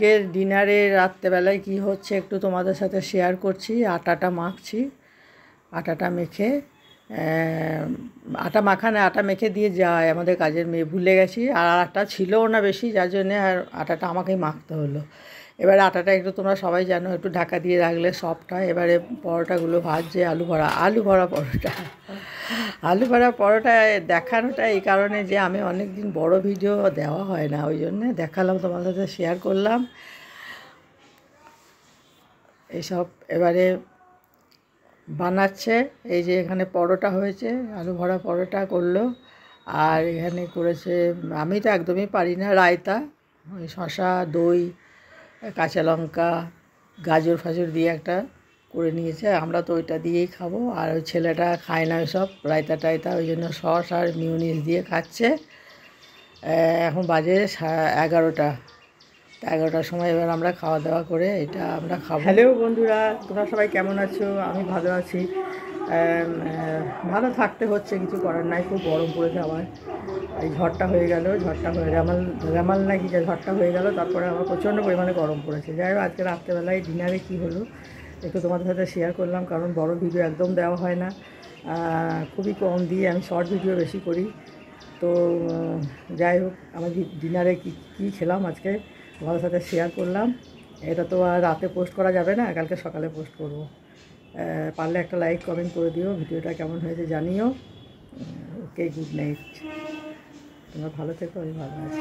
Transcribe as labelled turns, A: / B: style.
A: আজকের ডিনারে রাত্রেবেলায় কি হচ্ছে একটু তোমাদের সাথে শেয়ার করছি। আটাটা মাখছি, আটাটা মেখে আটা মাখানে আটা মেখে দিয়ে যায় আমাদের কাজের মেয়ে ভুলে গেছি। আর আটা ছিলও না বেশি, যার জন্যে আর আটাটা আমাকেই মাখতে হলো। এবারে আটাটা একটু তোমরা সবাই জানো, একটু ঢাকা দিয়ে রাখলে সফট হয়। এবারে পরোটাগুলো ভাজছে, আলু ভরা আলু ভরা পরোটা। আলু ভাড়া পরোটা দেখানোটা এই কারণে যে আমি অনেক দিন বড় ভিডিও দেওয়া হয় না, ওই জন্যে দেখালাম তোমাদের সাথে শেয়ার করলাম। এইসব এবারে বানাচ্ছে, এই যে এখানে পরোটা হয়েছে, আলু ভরা পরোটা করল, আর এখানে করেছে, আমি তো একদমই পারি না, রায়তা, ওই শশা দই, কাঁচা লঙ্কা, গাজর ফাজর দিয়ে একটা করে নিয়েছে, আমরা তো ওইটা দিয়েই খাব। আর ওই ছেলেটা খায় না সব রায়তা টায়তা, ওই জন্য সস আর মিউনিস দিয়ে খাচ্ছে। এখন বাজে এগারোটা। এগারোটার সময় এবার আমরা খাওয়া দাওয়া করে এটা আমরা খাব। হ্যালো বন্ধুরা, তোমরা সবাই কেমন আছো? আমি ভালো আছি। ভালো থাকতে হচ্ছে, কিছু করার নাই, খুব গরম পড়েছে আমার। এই ঝড়টা হয়ে গেল, ঝড়টা হয়ে রামাল রামাল নাকি যে ঝড়টা হয়ে গেল, তারপরে আমার প্রচণ্ড পরিমাণে গরম পড়েছে। যাই হোক, আজকে রাত্রেবেলায় ডিনারে কী হলো? একটু তোমাদের সাথে শেয়ার করলাম, কারণ বড় ভিডিও একদম দেওয়া হয় না। খুবই কম দিয়ে আমি শর্ট ভিডিও বেশি করি। তো যাই হোক আমার ডিনারে কী কী খেলাম আজকে, তোমাদের সাথে শেয়ার করলাম। এটা তো আর রাতে পোস্ট করা যাবে না, কালকে সকালে পোস্ট করব। পারলে একটা লাইক কমেন্ট করে দিও ভিডিওটা কেমন হয়েছে জানিও। ওকে গুড নাইট তোমরা ভালো থেকো, আমি ভালো আছি।